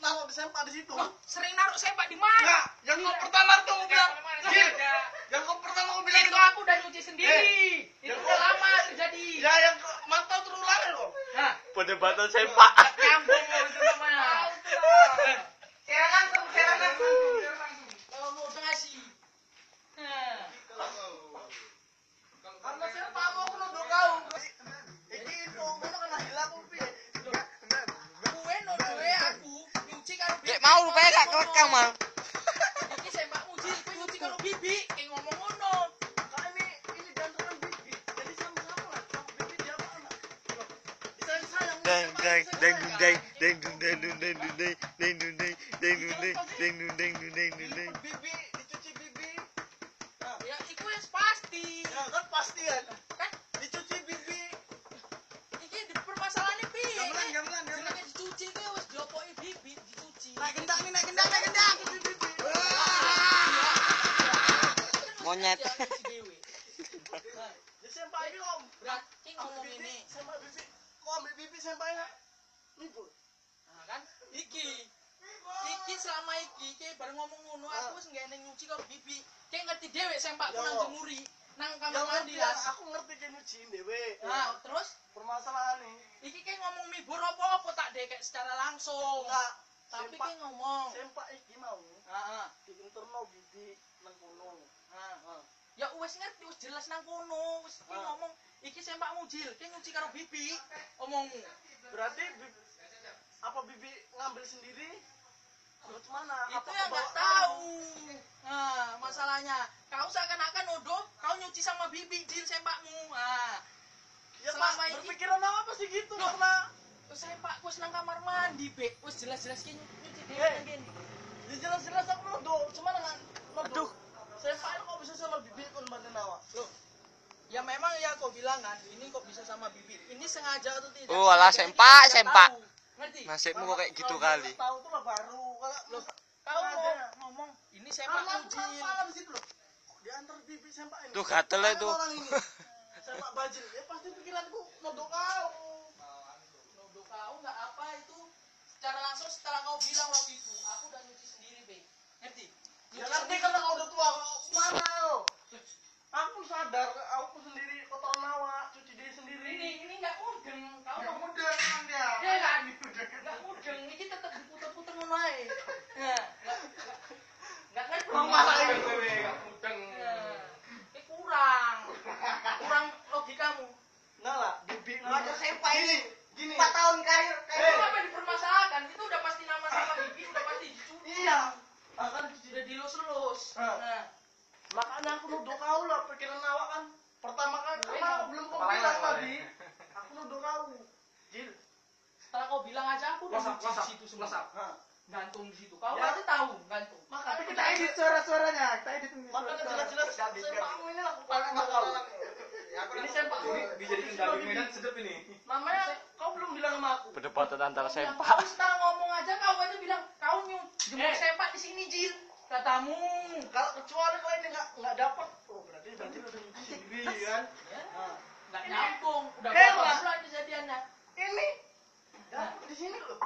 naruh sempak di situ. Loh, sering naruh sempak di mana? Enggak, yang kau pertama tuh aku bilang, yang kau pertama aku bilang Itu aku udah nyuci sendiri. Itu yang udah lama terjadi. Ya yang mantau terular loh. Hah? Perdebatan sepak. Nyambung loh itu namanya. Kira langsung, kira langsung. Kalau mau udah ngasih. Nah. Karena sempak mau aku nuduh kau. Iki itu, mana kena hilang aku piye? Kue no duwe aku nyuci karo bibi. Dek pegang kerekam mal. Iki sempak muji, kue nyuci karo bibi. Kayak ngomong ngono. Ini gantungan bibi. Jadi sama-sama lah. Sama bibi dia apa anak? Disayang sayang. Deng deng deng dung deng deng dung deng dung deng dung deng deng dung deng deng dung deng deng dung deng dung deng dung deng. Bibi dicuci bibi. Nah, Ya iku wis pasti. ya kan pasti kan. Naik gendang nih, naik gendang, naik bibi. Monyet. Ya, Ya sempak ini om. Berarti ngomong ini. Sempak bibi. Kok ambil bibi sempaknya? Libur. Nah, kan iki iki selama iki iki bareng ngomong ngono aku wis ngene nyuci karo bibi. Kayak ngerti dhewe sempakku Yo. nang jemuri nang kamar mandi ya, aku ngerti kan nyuciin dewe. Nah, terus Permasalahan nih. iki kayak ngomong mibur apa-apa tak dek secara langsung. Enggak. Tapi sempak- kayak ngomong. Sempak iki mau. Heeh. Diinterno bibi nang kono. Ya wis ngerti wis jelas nang kono wis ki Ah. ngomong iki sempak mujil ki nyuci karo bibi omongmu Berarti bibi, apa bibi ngambil sendiri? Terus mana? itu Apa yang nggak tahu nah masalahnya kau seakan-akan nuduh kau nyuci sama bibi jil sempakmu nah Ya Selama ini- berpikiran apa sih gitu Loh. karena sempak wis nang kamar mandi be wis jelas-jelas ki nyuci dhewe Eh. nang kene ya jelas-jelas aku nuduh, cuma dengan. Aduh. Saya pak kok bisa sama bibi kon banding awak. loh ya memang ya kau bilang kan ini kok bisa sama bibi ini sengaja atau tidak Oh, alah, sempak, sempak. tahu. ngerti Nasibmu kok kayak gitu Kalau kali. Tahu tuh lah baru. Kalau mau ngomong ini sempak pala di situ loh. Kok Diantar bibi sempak ini. Tuh, gatel itu. Orang ini. Sempak bajil. Ya pasti pikiranku nuduh kau. Kau nggak apa itu? Secara langsung setelah kau bilang waktu itu aku udah nyuci sendiri be. Ngerti? Ya sendiri. kalau kau udah tua, mana lo? Aku sadar, aku sendiri kotor nawa, cuci diri sendiri. ini ini nggak mudeng. Kau Nggak kan dia. ya? Kan nggak? Mudeng. Ini tetap diputer-puter ngono ae ya nggak nggak ngerti Mau masak ini. Ya. ini kurang. Kurang logikamu. Nah lah, bibi Nggak ada sempak Gini, gini. Empat tahun karir itu karir. apa yang dipermasalahkan itu udah pasti nama sama bibi udah pasti dicuci Iya. Akan cuci sudah dilus-lus Ah. nah Makanya aku nuduh kau lah, pikiran awak kan. Pertama kan, karena belum kau bilang tadi. Aku nuduh kau. Jil. setelah kau bilang aja aku udah di situ semua WhatsApp. Nah, gantung di situ kau Ya. pasti tahu gantung makanya Tapi kita edit suara-suaranya. Kita edit ini Makanya jelas-jelas sempakmu ini lah sama kau. Ini sempakmu. Ini dijadikan daging medan sedap ini. Namanya belum bilang sama aku. Perdebatan antara Ya, sepak. kau setelah ngomong aja kau aja bilang kau nyum jemur Eh. sempak di sini Jil katamu Kalau kecuali kau ini nggak nggak dapat, oh berarti berarti udah sendiri kan. Ya, Nah, nggak nyambung udah berapa bulan kejadiannya ini dapat di sini loh.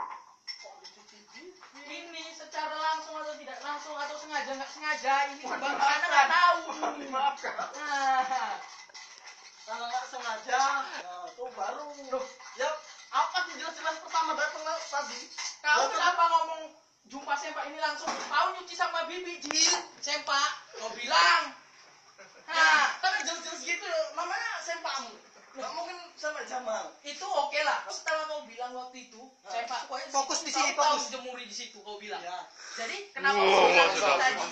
Ini secara langsung atau tidak langsung atau sengaja nggak sengaja ini sebab anda nggak tahu Maafkan. nah Kalau nggak sengaja, nah, tuh baru. Ya, datang tadi? kau kenapa ngomong jumpa sempak ini langsung kau nyuci sama bibi Jil sempak kau bilang nah Tapi jelas-jelas gitu, namanya sempakmu. Nggak mungkin sama Jamal. itu oke lah setelah kau bilang waktu itu Ah. sempak kau Fokus di sini, kau tahu fokus. jemuri di situ kau bilang Ya. jadi kenapa Wow, kau bilang tadi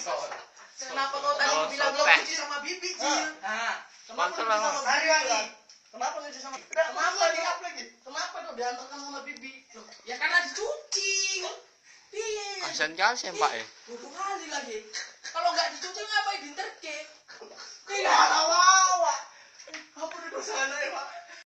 kenapa kau tadi Oh, bilang kau nyuci sama bibi. Jil nah Kenapa Sponsor nyuci lah, sama bibi? Kenapa nyuci sama Kenapa lagi, up lagi. Kenapa tuh diantarkan sama bibi? Loh, ya karena dicuci iya Kasian kali sepak ya. Dua kali lagi. Kalau nggak dicuci ngapain dinterke? Ya, awak. Apa di dosa anak ya, Pak?